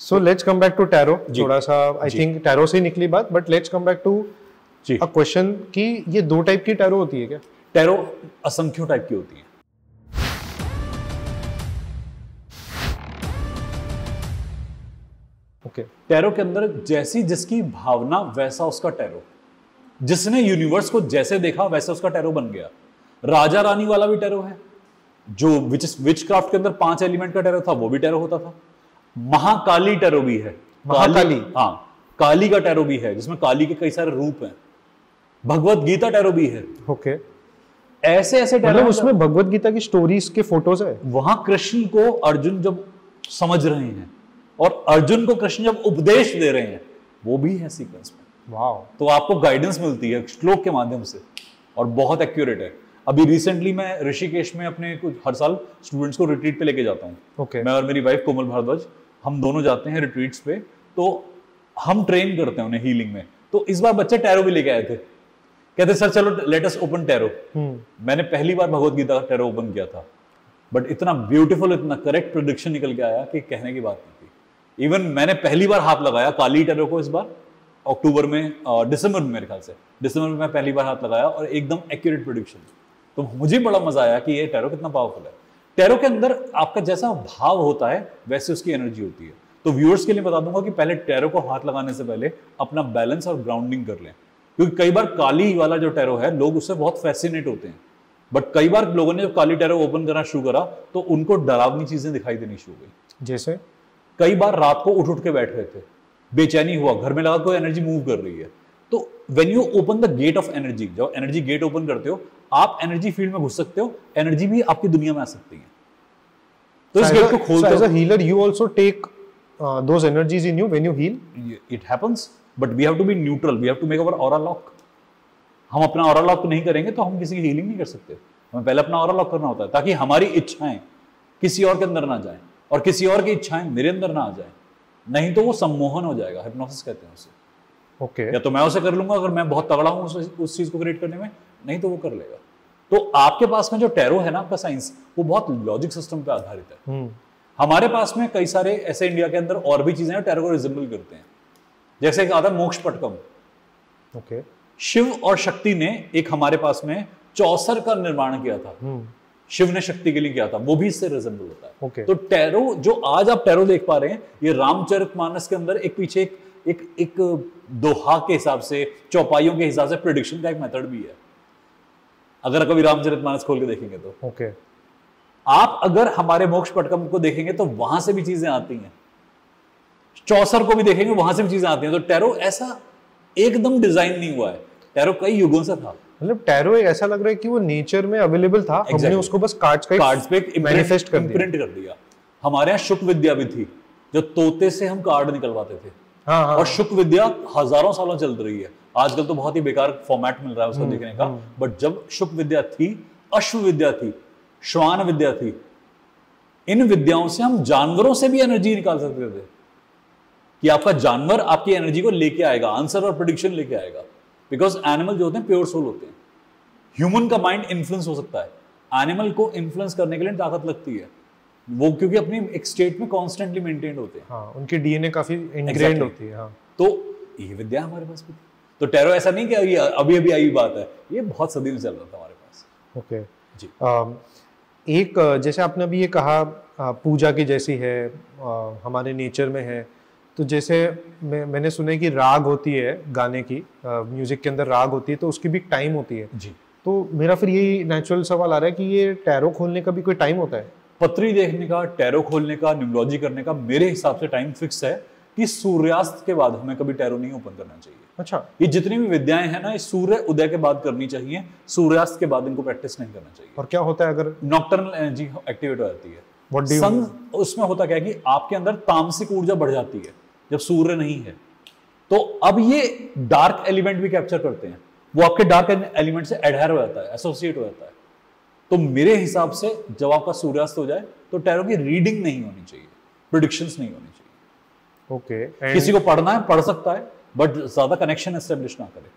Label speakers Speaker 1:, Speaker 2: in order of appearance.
Speaker 1: So let's come back to tarot थोड़ा सा I think tarot से ही निकली बात but let's come back to
Speaker 2: G.
Speaker 1: A question कि ये दो टाइप की टैरो होती है क्या?
Speaker 2: टैरो असंख्यों टाइप की होती है।
Speaker 1: Okay okay.
Speaker 2: टैरो के अंदर जैसी जिसकी भावना वैसा उसका टैरो जिसने यूनिवर्स को जैसे देखा वैसे उसका टैरो बन गया। राजा रानी वाला भी टैरो है। जो विच विच क्राफ्ट के अंदर पाँच एलिमेंट का टैरो था वो भी टैरो होता था। महाकाली टैरो भी है।
Speaker 1: महाकाली?
Speaker 2: हाँ काली का टैरो भी है जिसमें काली के कई सारे रूप हैं। भगवत गीता टैरो भी है।
Speaker 1: ओके।
Speaker 2: ऐसे ऐसे टैरो
Speaker 1: मतलब उसमें भगवत गीता की स्टोरीज के फ़ोटोज़ है?
Speaker 2: वहाँ कृष्ण को अर्जुन जब समझ रहे हैं और अर्जुन को कृष्ण जब उपदेश दे रहे हैं वो भी है सीक्वेंस में।
Speaker 1: वाओ
Speaker 2: तो आपको गाइडेंस मिलती है श्लोक के माध्यम से और बहुत एक्यूरेट है। अभी रिसेंटली मैं ऋषिकेश में अपने कुछ हर साल स्टूडेंट्स को रिट्रीट पे लेके जाता हूँ।
Speaker 1: ओके
Speaker 2: मैं और मेरी वाइफ कोमल भारद्वाज हम दोनों जाते हैं रिट्रीट्स पे तो हम ट्रेन करते हैं उन्हें हीलिंग में। तो इस बार बच्चे टैरो भी लेके आए थे। कहते सर चलो लेट अस ओपन टैरो मैंने पहली बार भगवत गीता का टैरो ओपन किया था। बट इतना ब्यूटीफुल इतना करेक्ट प्रोडिक्शन निकल के आया कि कहने की बात नहीं थी। इवन मैंने पहली बार हाथ लगाया काली टैरो को इस बार अक्टूबर में दिसंबर में मेरे ख्याल से। दिसंबर में मैं पहली बार हाथ लगाया और एकदम एक्यूरेट प्रोडिक्शन तो मुझे बड़ा मज़ा आया कि ये टैरो कितना पावरफुल है। टैरो के अंदर आपका जैसा भाव होता है वैसे उसकी एनर्जी होती है। तो व्यूअर्स के लिए बता दूँगा कि पहले टैरो को हाथ लगाने से पहले अपना बैलेंस और ग्राउंडिंग कर लें। क्योंकि कई बार काली वाला जो टैरो है लोग उससे बहुत फैसिनेट होते हैं। बट कई बार लोगों ने जब काली टैरो ओपन करना शुरू करा तो उनको डरावनी चीज़ें दिखाई देनी शुरू हो गई।
Speaker 1: जैसे?
Speaker 2: कई बार रात को उठ उठ के बैठ रहे थे। बेचैनी हुआ घर में लगा कोई एनर्जी मूव कर रही है। तो when you open the gate of energy जब एनर्जी गेट ओपन करते हो आप एनर्जी फ़ील्ड में घुस सकते हो एनर्जी भी आपकी दुनिया में आ सकती है। तो इस गेट को खोलते हो।
Speaker 1: Healer you also take those energies in you when you heal
Speaker 2: it happens but we have to be neutral we have to make our aura lock हम अपना ऑरा लॉक नहीं करेंगे तो हम किसी की हीलिंग नहीं कर सकते। हमें पहले अपना ऑरा लॉक करना होता है ताकि हमारी इच्छाएँ किसी और के अंदर ना जाए और किसी और की इच्छाएँ मेरे अंदर ना आ जाए। नहीं तो वो सम्मोहन हो जाएगा हिप्नोसिस कहते हैं उसे।
Speaker 1: Okay okay.
Speaker 2: या तो मैं उसे कर लूँगा अगर मैं बहुत तगड़ा हूँ उस, उस चीज़ को क्रिएट करने में नहीं तो वो कर लेगा। तो आपके पास में जो टैरो है ना आपका साइंस वो बहुत लॉजिक सिस्टम पे आधारित है।
Speaker 1: हम्म।
Speaker 2: हमारे पास में कई सारे ऐसे इंडिया के अंदर और भी चीज़ें हैं टैरो को रिजेंबल करते हैं। जैसे एक आता है मोक्ष पटकम।
Speaker 1: ओके
Speaker 2: शिव और शक्ति ने एक हमारे पास में चौसर का निर्माण किया था।
Speaker 1: हम्म।
Speaker 2: शिव ने शक्ति के लिए किया था वो भी इससे रिजेंबल होता है।
Speaker 1: ओके
Speaker 2: तो टैरो जो आज आप टैरो देख पा रहे हैं ये रामचरितमानस के अंदर एक पीछे एक एक एक दोहा के हिसाब से चौपाइयों के हिसाब से प्रिडिक्शन का एक मेथड भी है। अगर कभी रामचरित मानस खोल के देखेंगे तो।
Speaker 1: ओके
Speaker 2: आप अगर हमारे मोक्ष पटकम को देखेंगे तो वहाँ से भी चीज़ें आती हैं। चौसर को भी देखेंगे वहाँ से भी चीज़ें आती हैं। तो टैरो ऐसा एकदम डिज़ाइन नहीं हुआ है। टैरो कई युगों से था।
Speaker 1: मतलब टैरो एक ऐसा लग रहा है कि वो नेचर में अवेलेबल था। हमने
Speaker 2: Exactly.
Speaker 1: उसको बस कार्ड्स का
Speaker 2: कार्ड्स पे
Speaker 1: मैनिफेस्ट कर दिया।
Speaker 2: प्रिंट कर दिया। हमारे यहाँ शुक विद्या भी थी जो तोते से हम कार्ड निकलवाते थे।
Speaker 1: हाँ हाँ।
Speaker 2: और शुक विद्या हज़ारों सालों चल रही है। आजकल तो बहुत ही बेकार फॉर्मेट मिल रहा है उसको
Speaker 1: हम्म,
Speaker 2: देखने का। बट जब शुक विद्या थी अश्व विद्या थी श्वान विद्या थी इन विद्याओं से हम जानवरों से भी एनर्जी निकाल सकते थे। कि आपका जानवर आपकी एनर्जी को लेके आएगा आंसर और प्रिडिक्शन लेके आएगा। बिकॉज़ एनिमल जो होते हैं प्योर सोल होते हैं। ह्यूमन का माइंड इन्फ्लुएंस हो सकता है। एनिमल को इन्फ्लुएंस करने के लिए ताकत लगती है। वो क्योंकि अपनी एक स्टेट में कॉन्स्टेंटली मेंटेन होते हैं।
Speaker 1: हाँ उनकी डीएनए काफ़ी
Speaker 2: Exactly.
Speaker 1: होती है हाँ।
Speaker 2: तो ये विद्या हमारे पास भी थी। तो टैरो ऐसा नहीं कि ये अभी अभी आई बात है। ये बहुत सदी में चल रहा था हमारे पास।
Speaker 1: ओके।
Speaker 2: जी।
Speaker 1: अम, एक जैसे आपने अभी ये कहा पूजा की जैसी है हमारे नेचर में है तो जैसे मैं मैंने सुना है कि राग होती है गाने की म्यूज़िक के अंदर राग होती है तो उसकी भी टाइम होती है।
Speaker 2: जी।
Speaker 1: तो मेरा फिर यही नेचुरल सवाल आ रहा है कि ये टैरो खोलने का भी कोई टाइम होता है?
Speaker 2: पत्री देखने का टैरो खोलने का न्यूमरोलॉजी करने का मेरे हिसाब से टाइम फिक्स है कि सूर्यास्त के बाद हमें कभी टैरो नहीं ओपन करना चाहिए।
Speaker 1: अच्छा।
Speaker 2: ये जितनी भी विद्याएँ हैं ना ये सूर्य उदय के बाद करनी चाहिए सूर्यास्त के बाद इनको प्रैक्टिस नहीं करना चाहिए।
Speaker 1: और क्या होता है अगर
Speaker 2: नॉक्टर्नल एनर्जी एक्टिवेट हो जाती है। सन उसमें होता क्या है कि आपके अंदर तामसिक ऊर्जा बढ़ जाती है जब सूर्य नहीं है। तो अब ये डार्क एलिमेंट भी कैप्चर करते हैं। वो आपके डार्क एलिमेंट से एडहर हो जाता है एसोसिएट हो जाता है। तो मेरे हिसाब से जब आपका सूर्यास्त हो जाए तो टैरो की रीडिंग नहीं होनी चाहिए प्रोडिक्शन नहीं होनी चाहिए।
Speaker 1: ओके okay,
Speaker 2: किसी को पढ़ना है पढ़ सकता है बट ज़्यादा कनेक्शन एस्टेब्लिश ना करे।